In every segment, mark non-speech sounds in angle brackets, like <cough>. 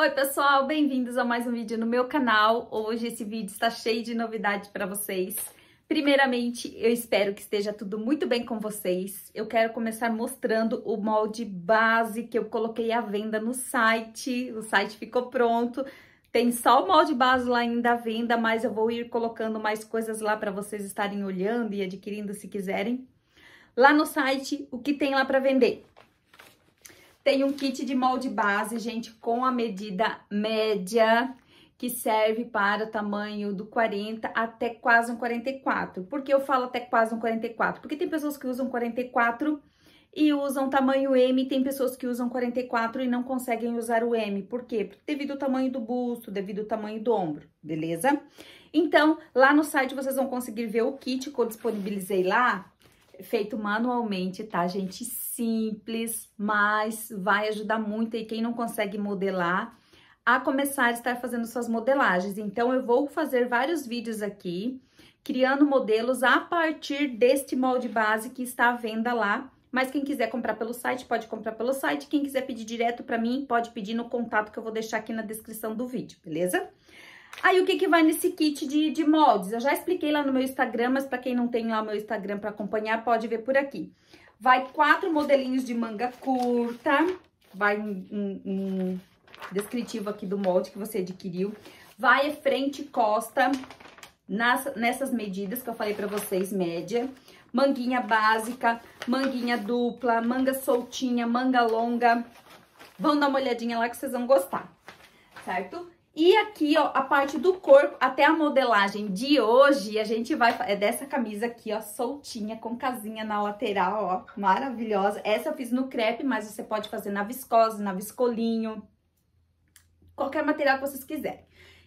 Oi pessoal, bem-vindos a mais um vídeo no meu canal. Hoje esse vídeo está cheio de novidades para vocês. Primeiramente, eu espero que esteja tudo muito bem com vocês. Eu quero começar mostrando o molde base que eu coloquei à venda no site. O site ficou pronto. Tem só o molde base lá ainda à venda, mas eu vou ir colocando mais coisas lá para vocês estarem olhando e adquirindo se quiserem. Lá no site, o que tem lá para vender? Tem um kit de molde base, gente, com a medida média, que serve para o tamanho do 40 até quase um 44. Por que eu falo até quase um 44? Porque tem pessoas que usam 44 e usam tamanho M, tem pessoas que usam 44 e não conseguem usar o M. Por quê? Porque devido ao tamanho do busto, devido ao tamanho do ombro, beleza? Então, lá no site vocês vão conseguir ver o kit que eu disponibilizei lá, feito manualmente, tá, gente? Simples, mas vai ajudar muito e quem não consegue modelar a começar a estar fazendo suas modelagens. Então, eu vou fazer vários vídeos aqui, criando modelos a partir deste molde base que está à venda lá. Mas quem quiser comprar pelo site, pode comprar pelo site. Quem quiser pedir direto para mim, pode pedir no contato que eu vou deixar aqui na descrição do vídeo, beleza? Aí, o que, que vai nesse kit de, de moldes? Eu já expliquei lá no meu Instagram, mas para quem não tem lá o meu Instagram para acompanhar, pode ver por aqui. Vai quatro modelinhos de manga curta, vai um, um, descritivo aqui do molde que você adquiriu. Vai frente e costa nas, nessas medidas que eu falei para vocês, média. Manguinha básica, manguinha dupla, manga soltinha, manga longa. Vão dar uma olhadinha lá que vocês vão gostar, certo? E aqui, ó, a parte do corpo, até a modelagem de hoje, a gente vai... É dessa camisa aqui, ó, soltinha, com casinha na lateral, ó, maravilhosa. Essa eu fiz no crepe, mas você pode fazer na viscose, na viscolinho, qualquer material que vocês quiserem.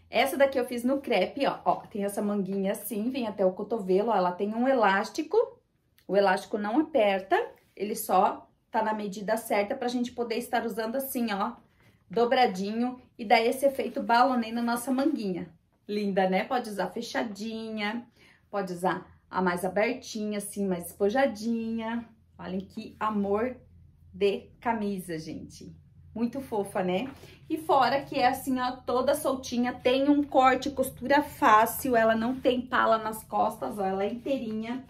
Essa daqui eu fiz no crepe, ó, ó, tem essa manguinha assim, vem até o cotovelo, ó, ela tem um elástico, o elástico não aperta, ele só tá na medida certa pra gente poder estar usando assim, ó, dobradinho e dá esse efeito balonê na nossa manguinha. Linda, né? Pode usar fechadinha, pode usar a mais abertinha, assim, mais espojadinha. Olhem que amor de camisa, gente. Muito fofa, né? E fora que é assim, ó, toda soltinha, tem um corte, costura fácil, ela não tem pala nas costas, ó, ela é inteirinha,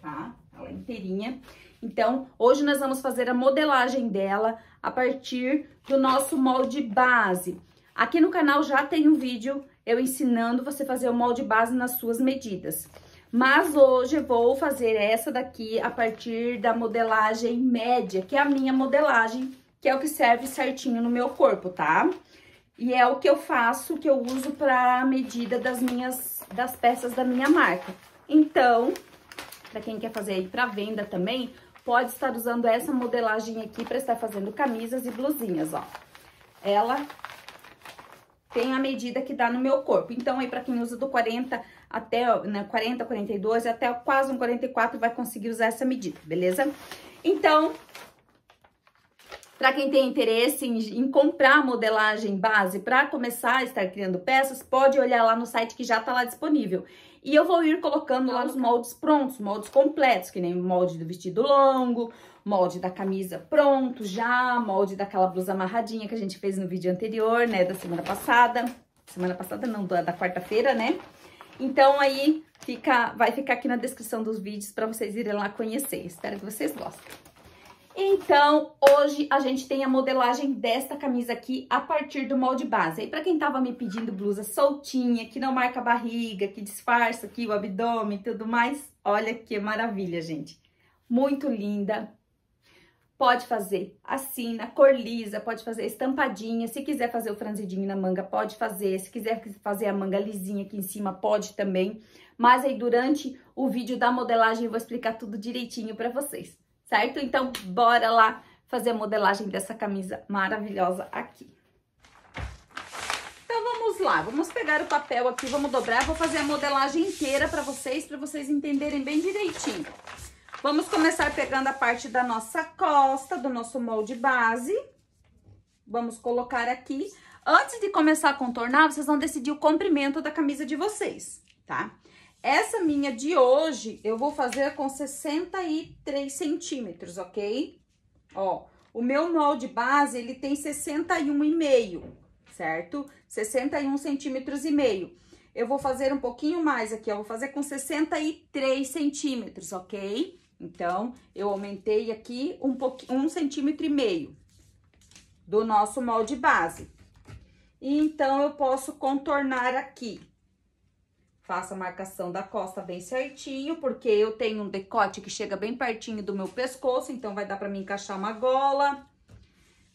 tá? Ela é inteirinha. Então, hoje nós vamos fazer a modelagem dela a partir do nosso molde base. Aqui no canal já tem um vídeo eu ensinando você fazer o molde base nas suas medidas. Mas hoje eu vou fazer essa daqui a partir da modelagem média, que é a minha modelagem, que é o que serve certinho no meu corpo, tá? E é o que eu faço, que eu uso para medida das minhas, das peças da minha marca. Então, para quem quer fazer aí para venda também, pode estar usando essa modelagem aqui para estar fazendo camisas e blusinhas, ó. Ela tem a medida que dá no meu corpo. Então, aí, para quem usa do 40 até, né, 40, 42, até quase um 44, vai conseguir usar essa medida, beleza? Então, para quem tem interesse em, em, comprar modelagem base para começar a estar criando peças, pode olhar lá no site que já está lá disponível. E eu vou ir colocando lá os moldes prontos, moldes completos, que nem molde do vestido longo, molde da camisa pronto já, molde daquela blusa amarradinha que a gente fez no vídeo anterior, né, da semana passada. Semana passada não, da, da quarta-feira, né? Então aí fica, vai ficar aqui na descrição dos vídeos para vocês irem lá conhecer. Espero que vocês gostem. Então, hoje a gente tem a modelagem desta camisa aqui a partir do molde base. Aí, pra quem tava me pedindo blusa soltinha, que não marca a barriga, que disfarça aqui o abdômen e tudo mais, olha que maravilha, gente. Muito linda. Pode fazer assim, na cor lisa, pode fazer estampadinha. Se quiser fazer o franzidinho na manga, pode fazer. Se quiser fazer a manga lisinha aqui em cima, pode também. Mas aí, durante o vídeo da modelagem, eu vou explicar tudo direitinho pra vocês certo? Então, bora lá fazer a modelagem dessa camisa maravilhosa aqui. Então, vamos lá. Vamos pegar o papel aqui, vamos dobrar. Vou fazer a modelagem inteira para vocês, para vocês entenderem bem direitinho. Vamos começar pegando a parte da nossa costa, do nosso molde base. Vamos colocar aqui. Antes de começar a contornar, vocês vão decidir o comprimento da camisa de vocês, tá? Essa minha de hoje, eu vou fazer com 63 centímetros, ok? Ó, o meu molde base, ele tem 61,5, certo? 61 centímetros e meio. Eu vou fazer um pouquinho mais aqui, ó, vou fazer com 63 centímetros, ok? Então, eu aumentei aqui um, pouquinho, um centímetro e meio do nosso molde base. E então, eu posso contornar aqui. Faço a marcação da costa bem certinho, porque eu tenho um decote que chega bem pertinho do meu pescoço, então vai dar pra mim encaixar uma gola.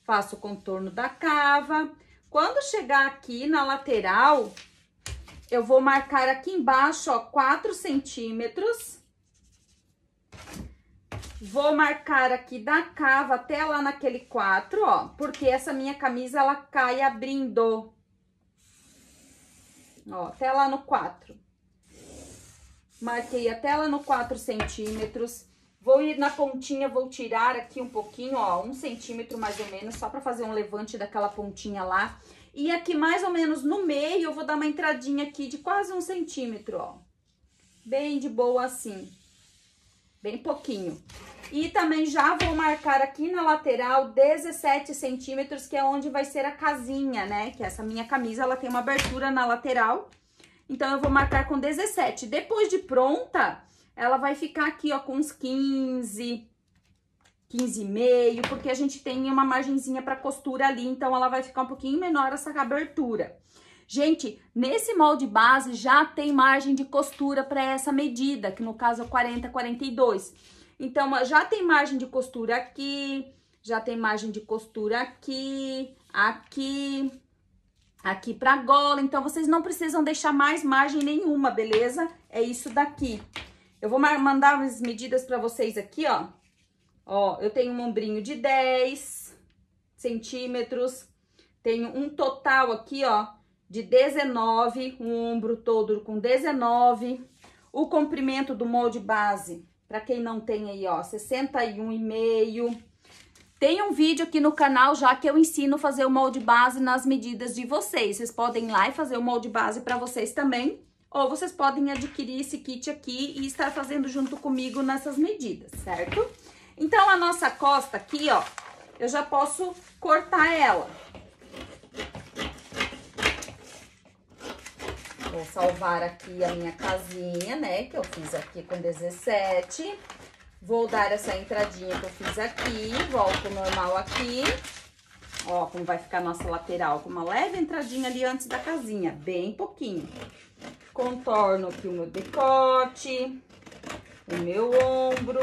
Faço o contorno da cava. Quando chegar aqui na lateral, eu vou marcar aqui embaixo, ó, 4 centímetros. Vou marcar aqui da cava até lá naquele 4, ó, porque essa minha camisa, ela cai abrindo. Ó, até lá no 4. Marquei até lá no 4 centímetros. Vou ir na pontinha, vou tirar aqui um pouquinho, ó, um centímetro mais ou menos, só pra fazer um levante daquela pontinha lá. E aqui mais ou menos no meio eu vou dar uma entradinha aqui de quase um centímetro, ó. Bem de boa assim. Bem pouquinho. E também já vou marcar aqui na lateral 17 centímetros, que é onde vai ser a casinha, né? Que essa minha camisa, ela tem uma abertura na lateral. Então, eu vou marcar com 17. Depois de pronta, ela vai ficar aqui, ó, com uns 15, 15,5, porque a gente tem uma margenzinha para costura ali, então ela vai ficar um pouquinho menor essa abertura. Gente, nesse molde base já tem margem de costura para essa medida, que no caso é 40, 42. Então, já tem margem de costura aqui, já tem margem de costura aqui, aqui, aqui pra gola. Então, vocês não precisam deixar mais margem nenhuma, beleza? É isso daqui. Eu vou mandar as medidas pra vocês aqui, ó. Ó, eu tenho um ombrinho de 10 centímetros. Tenho um total aqui, ó, de 19, um ombro todo com 19. O comprimento do molde base, para quem não tem aí, ó, 61,5. Tem um vídeo aqui no canal já que eu ensino fazer o molde base nas medidas de vocês. Vocês podem ir lá e fazer o molde base para vocês também. Ou vocês podem adquirir esse kit aqui e estar fazendo junto comigo nessas medidas, certo? Então, a nossa costa aqui, ó, eu já posso cortar ela. Vou salvar aqui a minha casinha, né, que eu fiz aqui com 17. Vou dar essa entradinha que eu fiz aqui, volto normal aqui. Ó, como vai ficar a nossa lateral, com uma leve entradinha ali antes da casinha, bem pouquinho. Contorno aqui o meu decote, o meu ombro.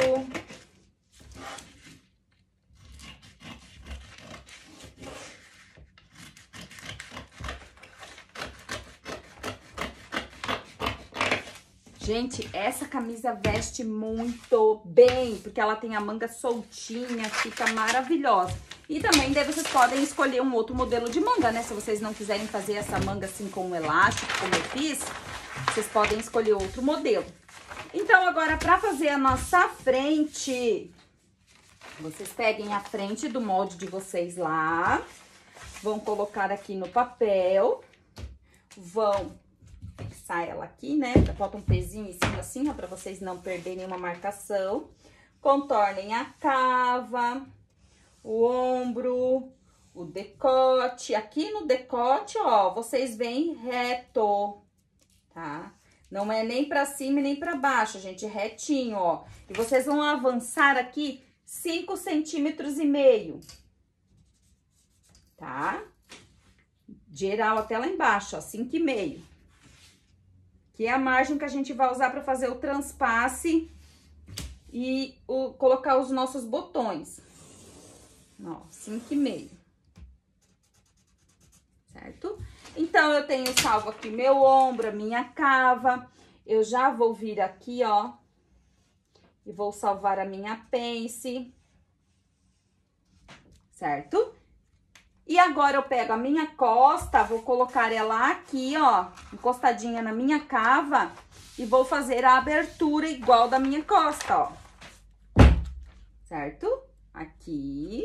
Gente, essa camisa veste muito bem, porque ela tem a manga soltinha, fica maravilhosa. E também daí vocês podem escolher um outro modelo de manga, né? Se vocês não quiserem fazer essa manga assim com um elástico, como eu fiz, vocês podem escolher outro modelo. Então, agora, pra fazer a nossa frente, vocês peguem a frente do molde de vocês lá, vão colocar aqui no papel, vão fixar ela aqui, né? Bota um pezinho em cima assim, ó, pra vocês não perderem uma marcação. Contornem a cava, o ombro, o decote. Aqui no decote, ó, vocês vêm reto, tá? Não é nem pra cima e nem pra baixo, gente, retinho, ó. E vocês vão avançar aqui 5 centímetros e meio, tá? Geral até lá embaixo, ó, 5 e meio que é a margem que a gente vai usar para fazer o transpasse e o, colocar os nossos botões. Ó, cinco e meio. Certo? Então, eu tenho salvo aqui meu ombro, minha cava. Eu já vou vir aqui, ó, e vou salvar a minha pence. Certo? E agora eu pego a minha costa, vou colocar ela aqui, ó, encostadinha na minha cava e vou fazer a abertura igual da minha costa, ó. Certo? Aqui.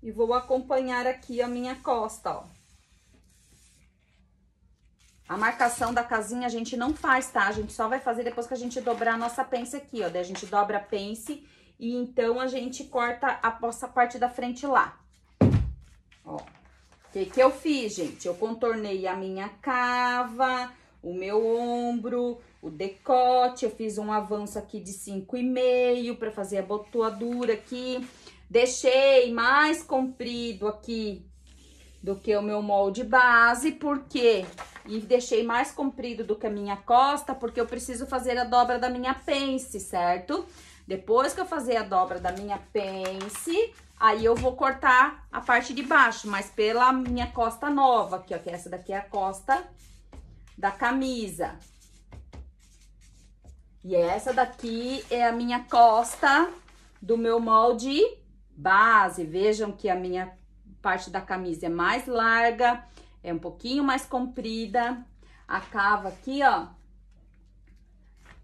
E vou acompanhar aqui a minha costa, ó. A marcação da casinha a gente não faz, tá? A gente só vai fazer depois que a gente dobrar a nossa pence aqui, ó. Daí a gente dobra a pence E então, a gente corta a nossa parte da frente lá. Ó. O que que eu fiz, gente? Eu contornei a minha cava, o meu ombro, o decote, eu fiz um avanço aqui de 5,5 para fazer a botoadura aqui. Deixei mais comprido aqui do que o meu molde base, porque e deixei mais comprido do que a minha costa, porque eu preciso fazer a dobra da minha pence, certo? Depois que eu fazer a dobra da minha pence, aí eu vou cortar a parte de baixo, mas pela minha costa nova, aqui, ó, que essa daqui é a costa da camisa. E essa daqui é a minha costa do meu molde base. Vejam que a minha parte da camisa é mais larga, é um pouquinho mais comprida. A cava aqui, ó,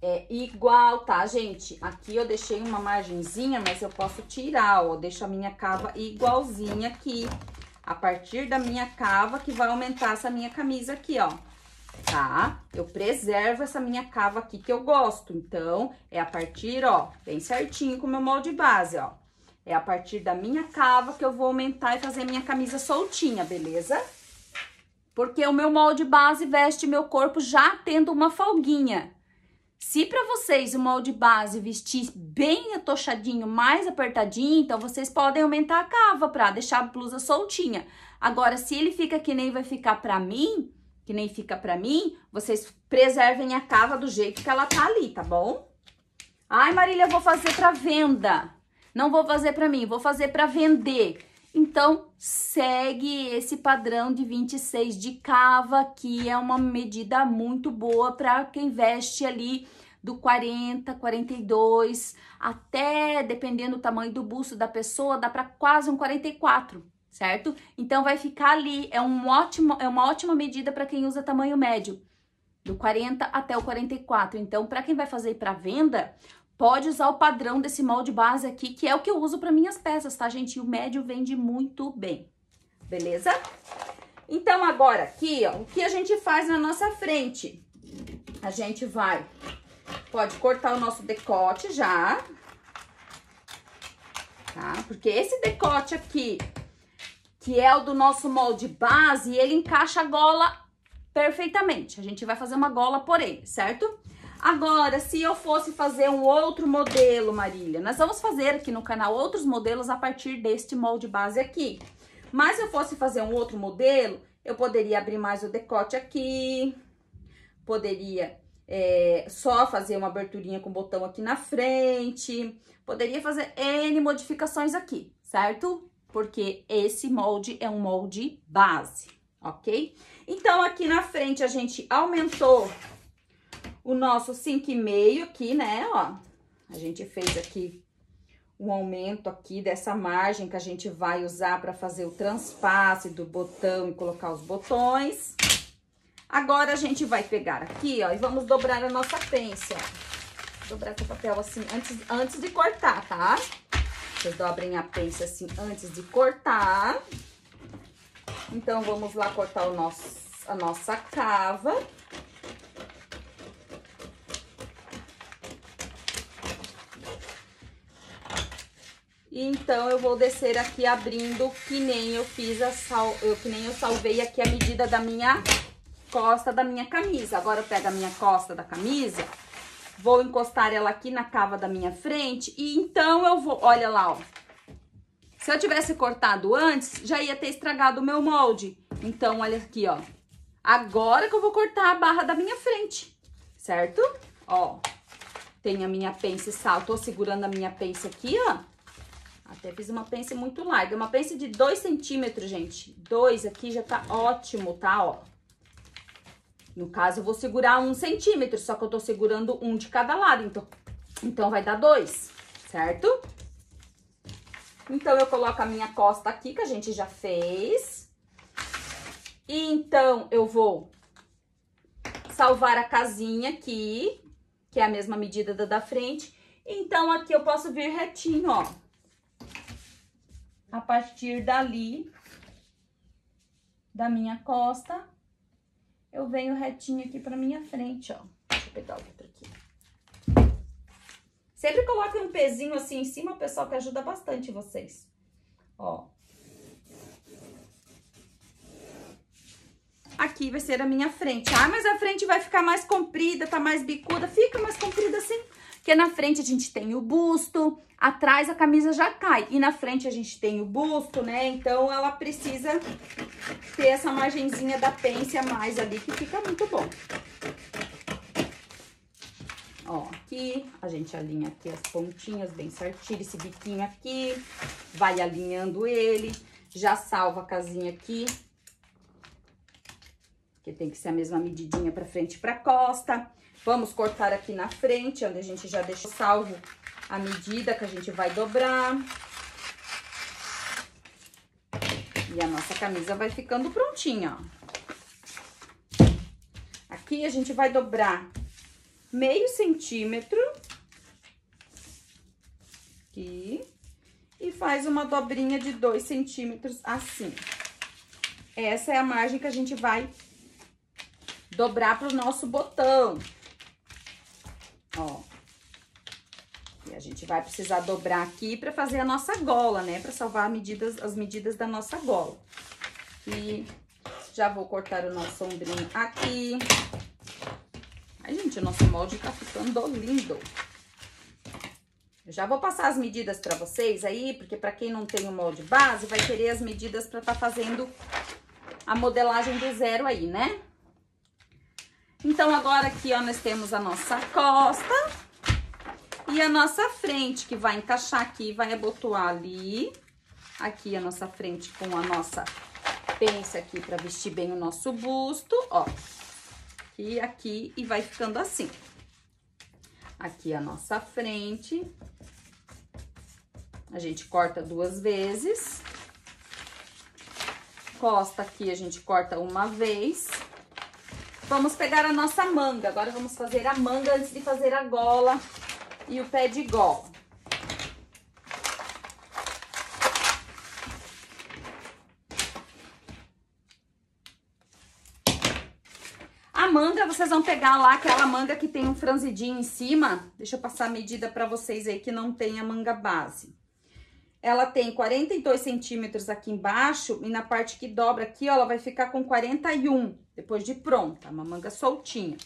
é igual, tá, gente? Aqui eu deixei uma margenzinha, mas eu posso tirar, ó. Deixo a minha cava igualzinha aqui. A partir da minha cava que vai aumentar essa minha camisa aqui, ó. Tá? Eu preservo essa minha cava aqui que eu gosto. Então, é a partir, ó, bem certinho com o meu molde base, ó. É a partir da minha cava que eu vou aumentar e fazer minha camisa soltinha, beleza? Porque o meu molde base veste meu corpo já tendo uma folguinha. Se para vocês o molde base vestir bem atochadinho, mais apertadinho, então vocês podem aumentar a cava para deixar a blusa soltinha. Agora, se ele fica que nem vai ficar para mim, que nem fica para mim, vocês preservem a cava do jeito que ela tá ali, tá bom? Ai, Marília, eu vou fazer para venda. Não vou fazer para mim, vou fazer para vender. Então, segue esse padrão de 26 de cava, que é uma medida muito boa para quem veste ali do 40, 42, até dependendo do tamanho do busto da pessoa, dá para quase um 44, certo? Então vai ficar ali, é um ótimo, é uma ótima medida para quem usa tamanho médio, do 40 até o 44. Então, para quem vai fazer para venda, pode usar o padrão desse molde base aqui, que é o que eu uso para minhas peças, tá, gente? E o médio vende muito bem, beleza? Então, agora aqui, ó, o que a gente faz na nossa frente? A gente vai, pode cortar o nosso decote já, tá? Porque esse decote aqui, que é o do nosso molde base, ele encaixa a gola perfeitamente. A gente vai fazer uma gola por ele, certo? Agora, se eu fosse fazer um outro modelo, Marília, nós vamos fazer aqui no canal outros modelos a partir deste molde base aqui. Mas se eu fosse fazer um outro modelo, eu poderia abrir mais o decote aqui, poderia é, só fazer uma aberturinha com botão aqui na frente, poderia fazer N modificações aqui, certo? Porque esse molde é um molde base, ok? Então, aqui na frente a gente aumentou o nosso 5,5 aqui, né, ó. A gente fez aqui um aumento aqui dessa margem que a gente vai usar para fazer o transpasse do botão e colocar os botões. Agora, a gente vai pegar aqui, ó, e vamos dobrar a nossa pence, ó. Dobrar esse papel assim, antes, antes de cortar, tá? Vocês dobrem a pence assim, antes de cortar. Então, vamos lá cortar o nosso, a nossa cava. Então, eu vou descer aqui abrindo que nem eu fiz a sal... Eu, que nem eu salvei aqui a medida da minha costa da minha camisa. Agora, eu pego a minha costa da camisa, vou encostar ela aqui na cava da minha frente e então eu vou... Olha lá, ó. Se eu tivesse cortado antes, já ia ter estragado o meu molde. Então, olha aqui, ó. Agora que eu vou cortar a barra da minha frente, certo? Ó, tem a minha pence sal. Tô segurando a minha pence aqui, ó até fiz uma pence muito larga. Uma pence de 2 centímetros, gente. Dois aqui já tá ótimo, tá? Ó. No caso, eu vou segurar um centímetro, só que eu tô segurando um de cada lado. Então, então vai dar dois, certo? Então, eu coloco a minha costa aqui, que a gente já fez. E então, eu vou salvar a casinha aqui, que é a mesma medida da da frente. Então, aqui eu posso vir retinho, ó a partir dali, da minha costa, eu venho retinho aqui pra minha frente, ó. Deixa eu pegar outra aqui. Sempre coloquem um pezinho assim em cima, pessoal, que ajuda bastante vocês. Ó. Aqui vai ser a minha frente. Ah, mas a frente vai ficar mais comprida, tá mais bicuda. Fica mais comprida assim. Porque na frente a gente tem o busto, atrás a camisa já cai. E na frente a gente tem o busto, né? Então ela precisa ter essa margenzinha da pence a mais ali, que fica muito bom. Ó, aqui, a gente alinha aqui as pontinhas bem certinho, esse biquinho aqui, vai alinhando ele, já salva a casinha aqui, que tem que ser a mesma medidinha pra frente e pra costa. Vamos cortar aqui na frente, onde a gente já deixou salvo a medida que a gente vai dobrar. E a nossa camisa vai ficando prontinha, ó. Aqui a gente vai dobrar meio centímetro. Aqui. E faz uma dobrinha de dois centímetros assim. Essa é a margem que a gente vai dobrar pro nosso botão. Ó. E a gente vai precisar dobrar aqui para fazer a nossa gola, né? Para salvar medidas, as medidas da nossa gola. E já vou cortar o nosso ombrinho aqui. Ai, gente, o nosso molde tá ficando lindo. Eu já vou passar as medidas para vocês aí, porque para quem não tem o molde base, vai querer as medidas para tá fazendo a modelagem do zero aí, né? Então, agora aqui, ó, nós temos a nossa costa e a nossa frente, que vai encaixar aqui, vai abotoar ali. Aqui a nossa frente com a nossa pence aqui para vestir bem o nosso busto, ó. E aqui e vai ficando assim. Aqui a nossa frente. A gente corta duas vezes. Costa aqui a gente corta uma vez. Vamos pegar a nossa manga. Agora vamos fazer a manga antes de fazer a gola e o pé de gola. A manga, vocês vão pegar lá aquela manga que tem um franzidinho em cima. Deixa eu passar a medida para vocês aí que não tem a manga base. Ela tem 42 centímetros aqui embaixo e na parte que dobra aqui, ó, ela vai ficar com 41 depois de pronta, uma manga soltinha.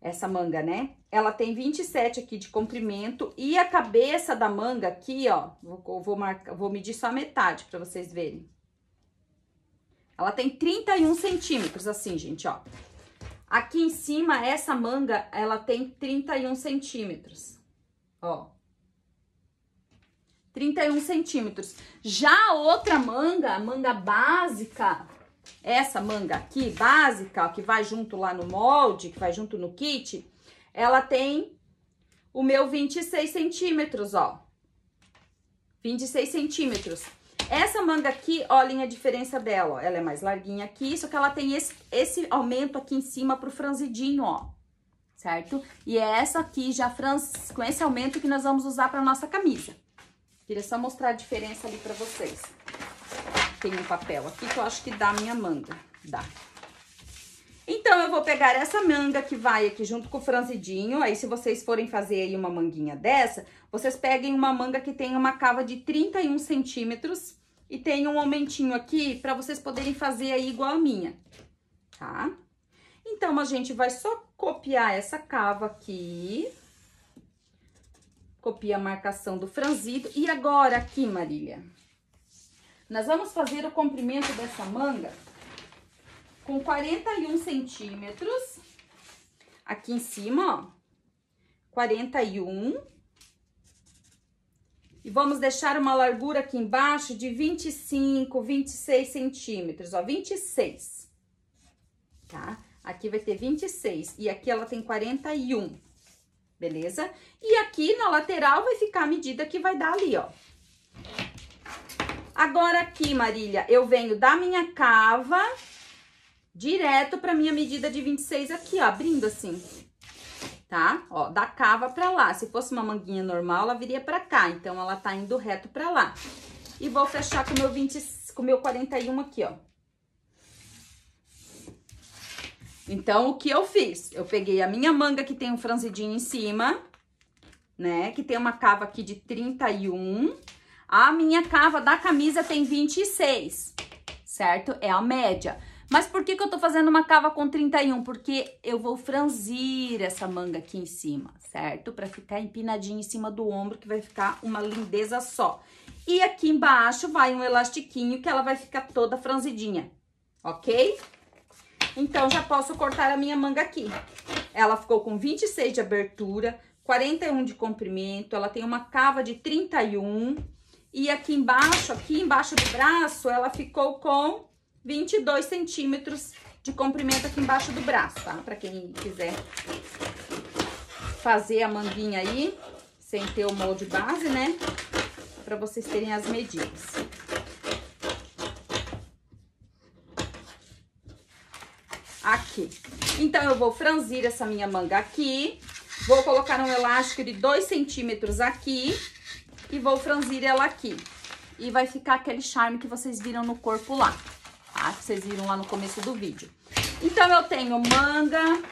Essa manga, né? Ela tem 27 aqui de comprimento e a cabeça da manga aqui, ó, vou, vou, marcar, vou medir só a metade pra vocês verem. Ela tem 31 centímetros, assim, gente, ó. Aqui em cima, essa manga, ela tem 31 centímetros, ó. 31 centímetros. Já a outra manga, a manga básica, essa manga aqui, básica, que vai junto lá no molde, que vai junto no kit, ela tem o meu 26 centímetros, ó. 26 centímetros. Essa manga aqui, olhem a diferença dela, ó. Ela é mais larguinha aqui, só que ela tem esse, esse aumento aqui em cima pro franzidinho, ó. Certo? E é essa aqui já franz, com esse aumento que nós vamos usar pra nossa camisa. Queria só mostrar a diferença ali pra vocês. Tem um papel aqui que eu acho que dá a minha manga. Dá. Então, eu vou pegar essa manga que vai aqui junto com o franzidinho. Aí, se vocês forem fazer aí uma manguinha dessa, vocês peguem uma manga que tenha uma cava de 31 centímetros e tem um aumentinho aqui pra vocês poderem fazer aí igual a minha, tá? Então, a gente vai só copiar essa cava aqui Copia a marcação do franzido. E agora aqui, Marília, nós vamos fazer o comprimento dessa manga com 41 centímetros. Aqui em cima, ó, 41. E vamos deixar uma largura aqui embaixo de 25, 26 centímetros, ó, 26. Tá? Aqui vai ter 26 e aqui ela tem 41 beleza? E aqui na lateral vai ficar a medida que vai dar ali, ó. Agora aqui, Marília, eu venho da minha cava direto pra minha medida de 26 aqui, ó, abrindo assim, tá? Ó, da cava pra lá. Se fosse uma manguinha normal, ela viria pra cá, então ela tá indo reto pra lá. E vou fechar com o meu 20, com meu 41 aqui, ó. Então, o que eu fiz? Eu peguei a minha manga que tem um franzidinho em cima, né? Que tem uma cava aqui de 31. A minha cava da camisa tem 26, certo? É a média. Mas por que, que eu tô fazendo uma cava com 31? Porque eu vou franzir essa manga aqui em cima, certo? Pra ficar empinadinha em cima do ombro, que vai ficar uma lindeza só. E aqui embaixo vai um elastiquinho que ela vai ficar toda franzidinha, ok? Então, já posso cortar a minha manga aqui. Ela ficou com 26 de abertura, 41 de comprimento, ela tem uma cava de 31. E aqui embaixo, aqui embaixo do braço, ela ficou com 22 centímetros de comprimento aqui embaixo do braço, tá? Pra quem quiser fazer a manguinha aí, sem ter o molde base, né? Pra vocês terem as medidas. Aqui. Então, eu vou franzir essa minha manga aqui. Vou colocar um elástico de 2 centímetros aqui. E vou franzir ela aqui. E vai ficar aquele charme que vocês viram no corpo lá tá? Que vocês viram lá no começo do vídeo. Então, eu tenho manga,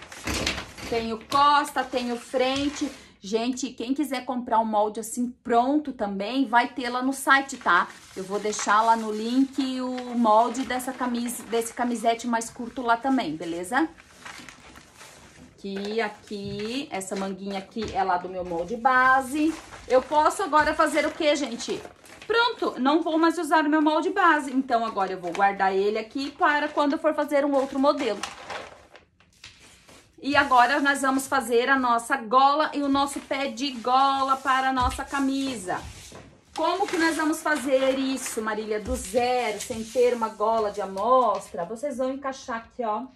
tenho costa, tenho frente. Gente, quem quiser comprar um molde assim pronto também, vai ter lá no site, tá? Eu vou deixar lá no link o molde dessa camisa, desse camisete mais curto lá também, beleza? Aqui, aqui, essa manguinha aqui é lá do meu molde base. Eu posso agora fazer o que, gente? Pronto, não vou mais usar o meu molde base. Então, agora eu vou guardar ele aqui para quando eu for fazer um outro modelo. E agora nós vamos fazer a nossa gola e o nosso pé de gola para a nossa camisa. Como que nós vamos fazer isso, Marília, do zero, sem ter uma gola de amostra? Vocês vão encaixar aqui, ó,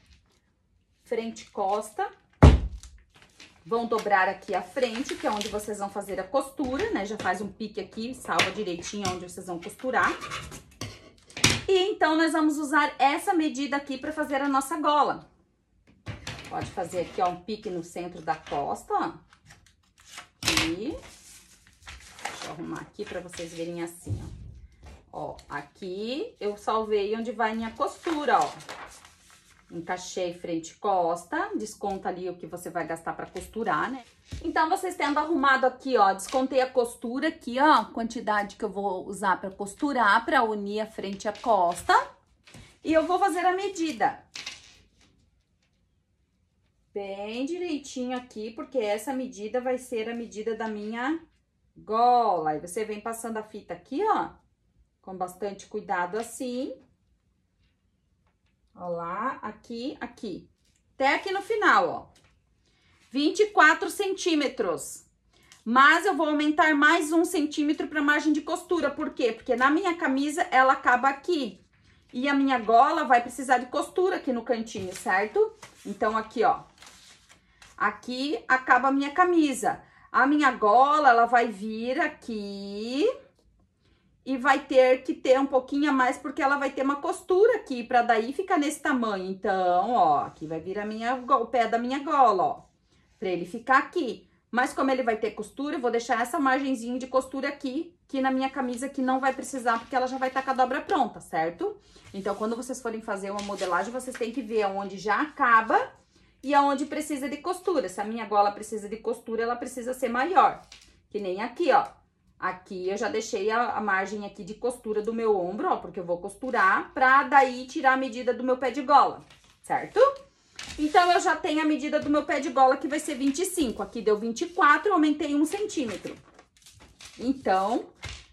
frente e costa. Vão dobrar aqui a frente, que é onde vocês vão fazer a costura, né? Já faz um pique aqui, salva direitinho onde vocês vão costurar. E então, nós vamos usar essa medida aqui para fazer a nossa gola. Pode fazer aqui, ó, um pique no centro da costa. Aqui. Deixa eu arrumar aqui para vocês verem assim, ó. Ó, aqui eu salvei onde vai minha costura, ó. Encaixei frente e costa, desconta ali o que você vai gastar para costurar, né? Então, vocês tendo arrumado aqui, ó, descontei a costura aqui, ó, quantidade que eu vou usar para costurar, para unir a frente e a costa. E eu vou fazer a medida. Bem direitinho aqui, porque essa medida vai ser a medida da minha gola. Aí, você vem passando a fita aqui, ó, com bastante cuidado assim. Ó lá, aqui, aqui. Até aqui no final, ó. 24 centímetros. Mas eu vou aumentar mais um centímetro para margem de costura. Por quê? Porque na minha camisa ela acaba aqui. E a minha gola vai precisar de costura aqui no cantinho, certo? Então, aqui, ó. Aqui acaba a minha camisa. A minha gola, ela vai vir aqui e vai ter que ter um pouquinho a mais, porque ela vai ter uma costura aqui, pra daí ficar nesse tamanho. Então, ó, aqui vai vir a minha, o pé da minha gola, ó, pra ele ficar aqui. Mas como ele vai ter costura, eu vou deixar essa margenzinha de costura aqui, que na minha camisa que não vai precisar, porque ela já vai estar tá com a dobra pronta, certo? Então, quando vocês forem fazer uma modelagem, vocês têm que ver aonde já acaba e aonde precisa de costura. Se a minha gola precisa de costura, ela precisa ser maior. Que nem aqui, ó. Aqui eu já deixei a, a, margem aqui de costura do meu ombro, ó, porque eu vou costurar pra daí tirar a medida do meu pé de gola, certo? Então, eu já tenho a medida do meu pé de gola, que vai ser 25. Aqui deu 24, aumentei um centímetro. Então,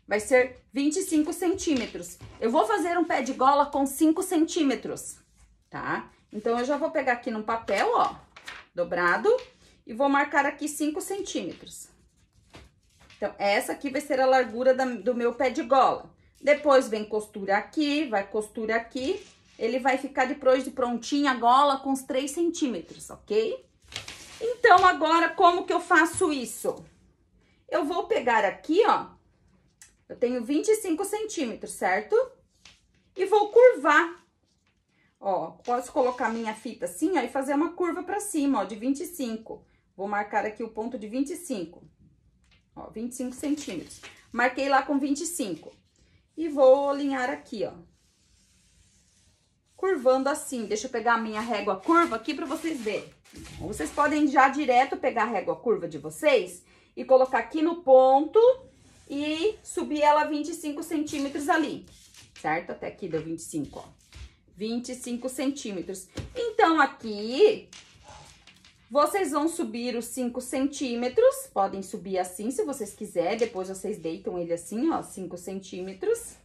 vai ser 25 centímetros. Eu vou fazer um pé de gola com 5 centímetros, tá? Então, eu já vou pegar aqui num papel, ó, dobrado, e vou marcar aqui 5 centímetros. Então, essa aqui vai ser a largura da, do meu pé de gola. Depois vem costura aqui, vai costura aqui. Ele vai ficar de prontinha a gola com uns 3 centímetros, ok? Então, agora, como que eu faço isso? Eu vou pegar aqui, ó. Eu tenho 25 centímetros, certo? E vou curvar. Ó, posso colocar minha fita assim, ó, e fazer uma curva pra cima, ó, de 25. Vou marcar aqui o ponto de 25. Ó, 25 centímetros. Marquei lá com 25. E vou alinhar aqui, ó. Curvando assim. Deixa eu pegar a minha régua curva aqui pra vocês verem. Vocês podem já direto pegar a régua curva de vocês e colocar aqui no ponto e subir ela 25 centímetros ali, certo? Até aqui deu 25, ó. 25 centímetros. Então, aqui, vocês vão subir os 5 centímetros, podem subir assim se vocês quiserem, depois vocês deitam ele assim, ó, 5 centímetros.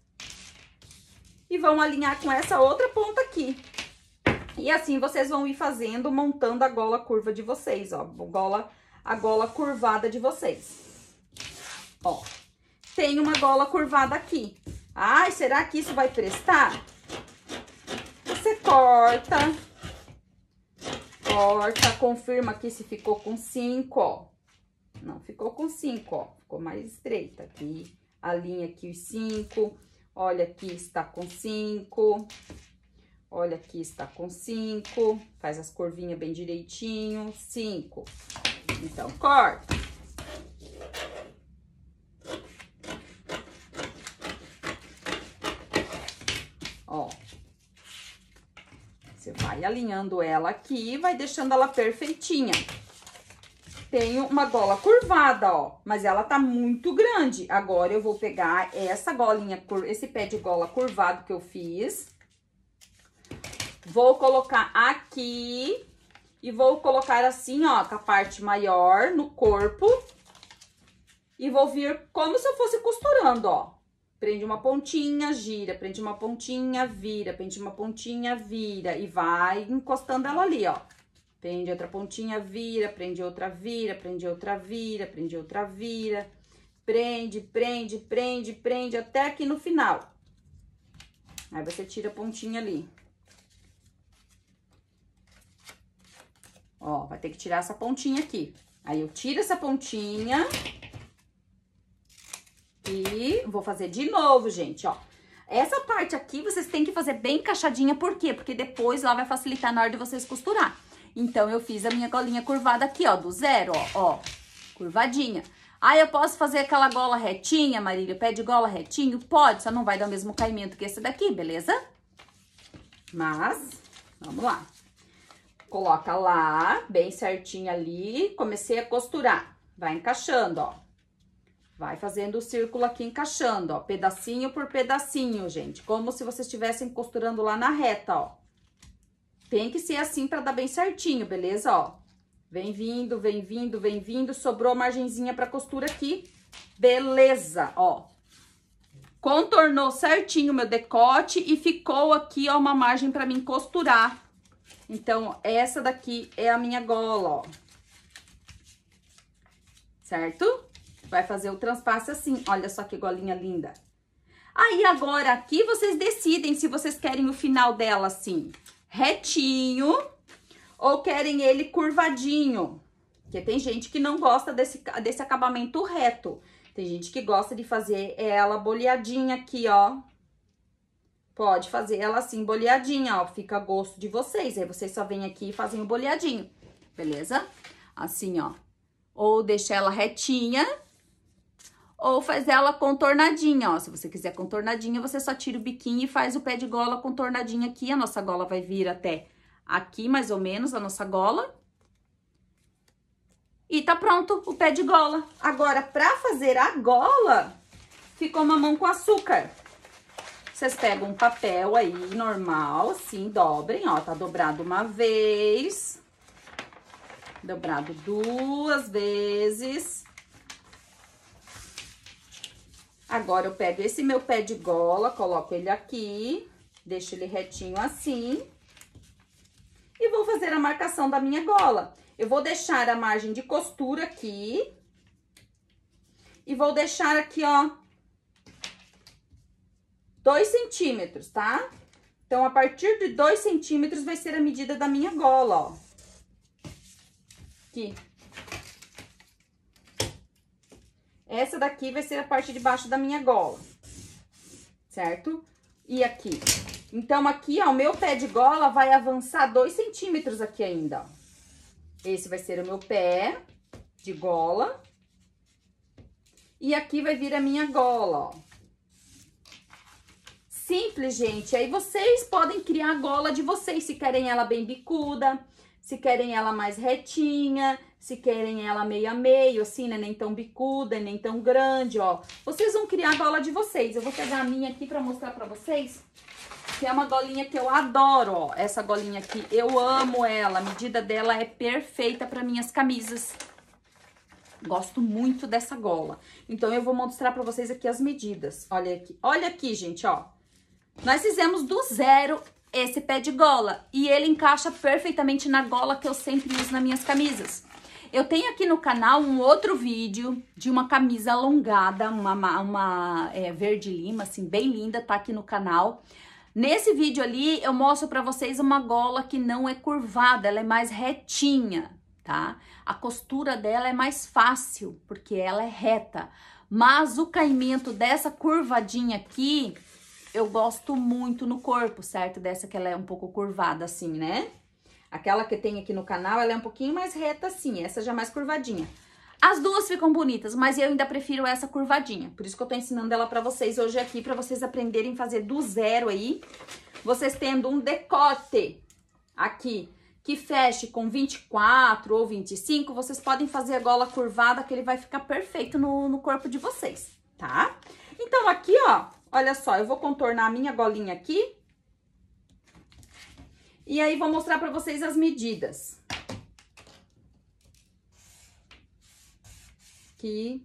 E vão alinhar com essa outra ponta aqui. E assim vocês vão ir fazendo, montando a gola curva de vocês, ó, gola, a gola curvada de vocês. Ó, tem uma gola curvada aqui. Ai, será que isso vai prestar? Você corta, corta, confirma aqui se ficou com cinco, ó. Não ficou com cinco, ó, ficou mais estreita aqui. Alinha aqui os cinco, olha aqui está com cinco. Olha aqui está com cinco, faz as curvinhas bem direitinho, cinco. Então, corta. Ó. Você vai alinhando ela aqui, vai deixando ela perfeitinha. Tenho uma gola curvada, ó, mas ela tá muito grande. Agora, eu vou pegar essa golinha, esse pé de gola curvado que eu fiz. Vou colocar aqui e vou colocar assim, ó, com a parte maior no corpo. E vou vir como se eu fosse costurando, ó. Prende uma pontinha, gira, prende uma pontinha, vira, prende uma pontinha, vira. E vai encostando ela ali, ó. Prende outra pontinha, vira, prende outra, vira, prende outra, vira, prende outra, vira. Prende, prende, prende, prende, até aqui no final. Aí, você tira a pontinha ali. Ó, vai ter que tirar essa pontinha aqui. Aí, eu tiro essa pontinha e vou fazer de novo, gente, ó. Essa parte aqui vocês têm que fazer bem encaixadinha, por quê? Porque depois lá vai facilitar na hora de vocês costurar. Então, eu fiz a minha golinha curvada aqui, ó, do zero, ó, ó, curvadinha. Aí, eu posso fazer aquela gola retinha, Marília, pé de gola retinho? Pode, só não vai dar o mesmo caimento que esse daqui, beleza? Mas, vamos lá. Coloca lá, bem certinho ali, comecei a costurar. Vai encaixando, ó. Vai fazendo o círculo aqui encaixando, ó, pedacinho por pedacinho, gente. Como se vocês estivessem costurando lá na reta, ó. Tem que ser assim pra dar bem certinho, beleza, ó? Vem vindo, vem vindo, vem vindo. Sobrou margenzinha pra costura aqui. Beleza, ó. Contornou certinho o meu decote e ficou aqui, ó, uma margem pra mim costurar. Então, essa daqui é a minha gola, ó. Certo? Vai fazer o transpasse assim. Olha só que golinha linda. Aí, agora aqui, vocês decidem se vocês querem o final dela assim, retinho, ou querem ele curvadinho. Porque tem gente que não gosta desse, desse acabamento reto. Tem gente que gosta de fazer ela boleadinha aqui, ó. Pode fazer ela assim, boleadinha, ó. Fica a gosto de vocês. Aí, vocês só vêm aqui e fazem o boleadinho, beleza? Assim, ó. Ou deixa ela retinha ou faz ela contornadinha, ó. Se você quiser contornadinha, você só tira o biquinho e faz o pé de gola contornadinha aqui. A nossa gola vai vir até aqui, mais ou menos, a nossa gola. E tá pronto o pé de gola. Agora, pra fazer a gola, ficou mamão com açúcar. Vocês pegam um papel aí, normal, assim, dobrem, ó. Tá dobrado uma vez. Dobrado duas vezes. Agora, eu pego esse meu pé de gola, coloco ele aqui, deixo ele retinho assim. E vou fazer a marcação da minha gola. Eu vou deixar a margem de costura aqui. E vou deixar aqui, ó, dois centímetros, tá? Então, a partir de dois centímetros vai ser a medida da minha gola, ó. Aqui. Essa daqui vai ser a parte de baixo da minha gola, certo? E aqui. Então, aqui, ó, o meu pé de gola vai avançar dois centímetros aqui ainda, ó. Esse vai ser o meu pé de gola. E aqui vai vir a minha gola, ó. Simples, gente. Aí, vocês podem criar a gola de vocês, se querem ela bem bicuda, se querem ela mais retinha, se querem ela meio a meio, assim, né? Nem tão bicuda, nem tão grande, ó. Vocês vão criar a gola de vocês. Eu vou pegar a minha aqui pra mostrar pra vocês. Que é uma golinha que eu adoro, ó. Essa golinha aqui, eu amo ela. A medida dela é perfeita pra minhas camisas. Gosto muito dessa gola. Então, eu vou mostrar pra vocês aqui as medidas. Olha aqui. Olha aqui, gente, ó. Nós fizemos do zero esse pé de gola. E ele encaixa perfeitamente na gola que eu sempre uso nas minhas camisas. Eu tenho aqui no canal um outro vídeo de uma camisa alongada, uma, uma é, verde lima, assim, bem linda, tá aqui no canal. Nesse vídeo ali, eu mostro pra vocês uma gola que não é curvada, ela é mais retinha, tá? A costura dela é mais fácil, porque ela é reta. Mas o caimento dessa curvadinha aqui, eu gosto muito no corpo, certo? Dessa que ela é um pouco curvada assim, né? Aquela que tem aqui no canal, ela é um pouquinho mais reta assim, essa já é mais curvadinha. As duas ficam bonitas, mas eu ainda prefiro essa curvadinha. Por isso que eu tô ensinando ela pra vocês hoje aqui, pra vocês aprenderem a fazer do zero aí. Vocês tendo um decote aqui que feche com 24 ou 25, vocês podem fazer a gola curvada que ele vai ficar perfeito no, no corpo de vocês, tá? Ó, olha só, eu vou contornar a minha golinha aqui e aí, vou mostrar pra vocês as medidas. Aqui.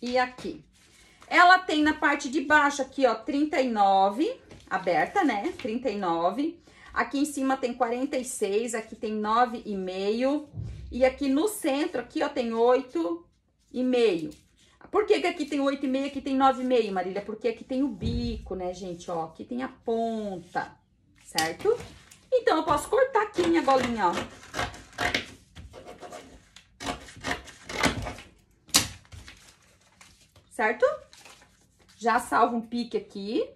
E aqui. Ela tem na parte de baixo aqui, ó, 39, aberta, né? 39. Aqui em cima tem 46, aqui tem 9,5. E aqui no centro, aqui, ó, tem 8,5. Por que, que aqui tem 8,5 aqui tem 9,5, Marília? Porque aqui tem o bico, né, gente? Ó, aqui tem a ponta, certo? Então, eu posso cortar aqui minha golinha, ó. Certo? Já salvo um pique aqui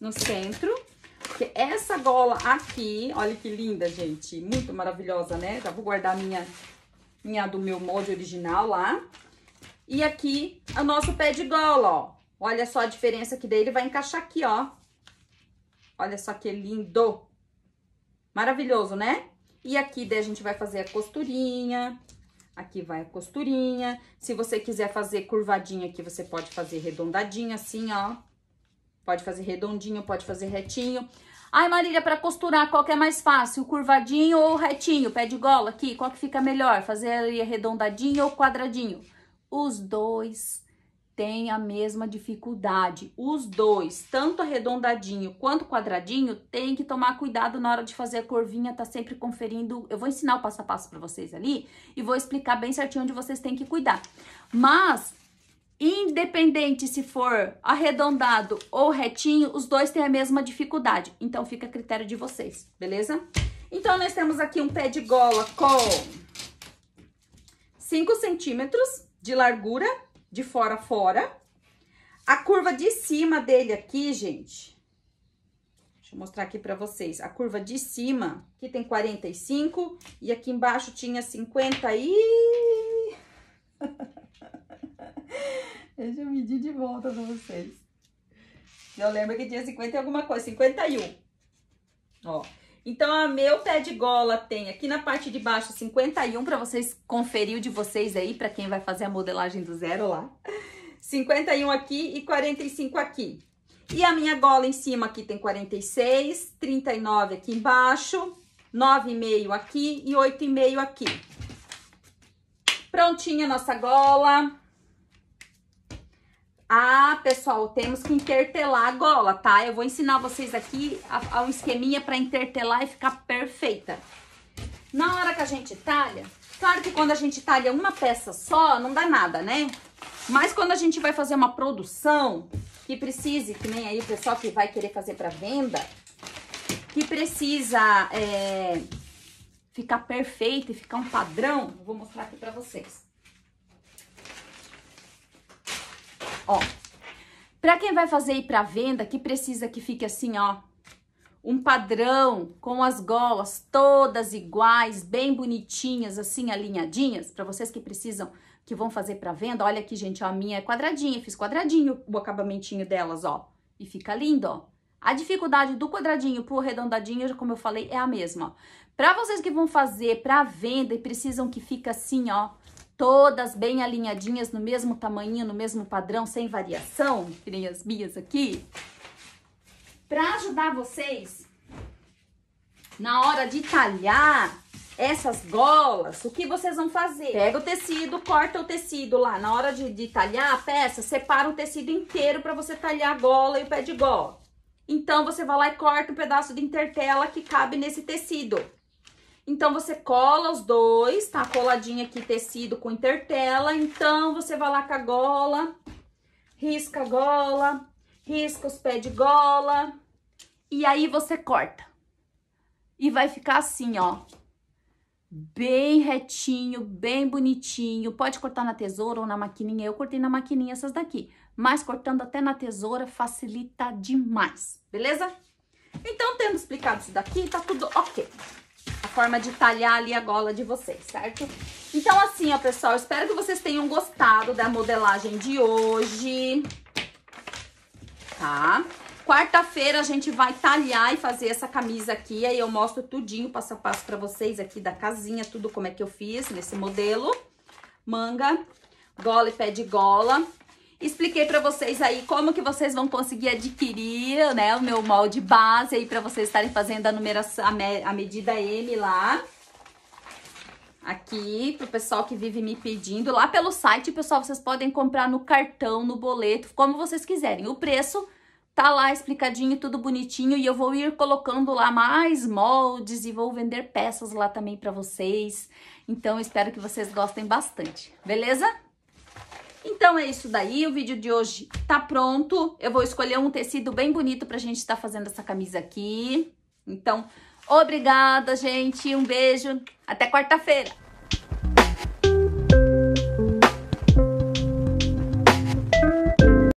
no centro. Porque essa gola aqui, olha que linda, gente. Muito maravilhosa, né? Já vou guardar minha, minha do meu molde original lá. E aqui, o nosso pé de gola, ó. Olha só a diferença que daí ele vai encaixar aqui, ó. Olha só que lindo. Maravilhoso, né? E aqui daí a gente vai fazer a costurinha. Aqui vai a costurinha. Se você quiser fazer curvadinha aqui, você pode fazer redondadinha assim, ó. Pode fazer redondinho, pode fazer retinho. Ai, Marília, para costurar, qual que é mais fácil? Curvadinho ou retinho? Pé de gola aqui, qual que fica melhor? Fazer arredondadinho ou quadradinho? Os dois têm a mesma dificuldade. Os dois, tanto arredondadinho quanto quadradinho, tem que tomar cuidado na hora de fazer a curvinha, tá sempre conferindo. Eu vou ensinar o passo a passo para vocês ali e vou explicar bem certinho onde vocês têm que cuidar. Mas independente se for arredondado ou retinho, os dois têm a mesma dificuldade. Então fica a critério de vocês, beleza? Então nós temos aqui um pé de gola com 5 centímetros de largura, de fora a fora. A curva de cima dele aqui, gente, deixa eu mostrar aqui pra vocês. A curva de cima, aqui tem 45 e aqui embaixo tinha 50 e... <laughs> deixa eu medir de volta pra vocês. Eu lembro que tinha 50 e alguma coisa, 51. Ó, então, a meu pé de gola tem aqui na parte de baixo 51 para vocês conferir o de vocês aí, para quem vai fazer a modelagem do zero lá. 51 aqui e 45 aqui. E a minha gola em cima aqui tem 46, 39 aqui embaixo, 9,5 aqui e 8,5 aqui. Prontinha a nossa gola. Ah, pessoal, temos que intertelar a gola, tá? Eu vou ensinar vocês aqui a, a um esqueminha para intertelar e ficar perfeita. Na hora que a gente talha, claro que quando a gente talha uma peça só, não dá nada, né? Mas quando a gente vai fazer uma produção que precise, que nem aí o pessoal que vai querer fazer para venda, que precisa é, ficar perfeito e ficar um padrão, vou mostrar aqui para vocês. Ó, para quem vai fazer ir para venda, que precisa que fique assim, ó, um padrão com as golas todas iguais, bem bonitinhas, assim, alinhadinhas, para vocês que precisam, que vão fazer para venda. Olha aqui, gente, ó, a minha é quadradinha, fiz quadradinho o acabamentinho delas, ó, e fica lindo, ó. A dificuldade do quadradinho pro arredondadinho, como eu falei, é a mesma. Para vocês que vão fazer para venda e precisam que fique assim, ó, todas bem alinhadinhas no mesmo tamanho, no mesmo padrão, sem variação, que nem as minhas aqui. Para ajudar vocês na hora de talhar essas golas, o que vocês vão fazer? Pega o tecido, corta o tecido lá. Na hora de, de talhar a peça, separa o tecido inteiro para você talhar a gola e o pé de gola. Então, você vai lá e corta um pedaço de intertela que cabe nesse tecido. Então, você cola os dois, tá coladinho aqui tecido com intertela. Então, você vai lá com a gola, risca a gola, risca os pés de gola. E aí, você corta. E vai ficar assim, ó. Bem retinho, bem bonitinho. Pode cortar na tesoura ou na maquininha. Eu cortei na maquininha essas daqui mas cortando até na tesoura facilita demais, beleza? Então, tendo explicado isso daqui, tá tudo ok. Forma de talhar ali a gola de vocês, certo? Então, assim, ó, pessoal, espero que vocês tenham gostado da modelagem de hoje, tá? Quarta-feira a gente vai talhar e fazer essa camisa aqui, aí eu mostro tudinho, passo a passo pra vocês aqui da casinha, tudo como é que eu fiz nesse modelo. Manga, gola e pé de gola. Expliquei para vocês aí como que vocês vão conseguir adquirir, né, o meu molde base aí para vocês estarem fazendo a numeração, a, me, a medida M lá. Aqui, pro pessoal que vive me pedindo. Lá pelo site, pessoal, vocês podem comprar no cartão, no boleto, como vocês quiserem. O preço tá lá explicadinho, tudo bonitinho. E eu vou ir colocando lá mais moldes e vou vender peças lá também para vocês. Então, espero que vocês gostem bastante, beleza? Então é isso daí, o vídeo de hoje tá pronto. Eu vou escolher um tecido bem bonito pra gente estar tá fazendo essa camisa aqui. Então, obrigada, gente. Um beijo. Até quarta-feira.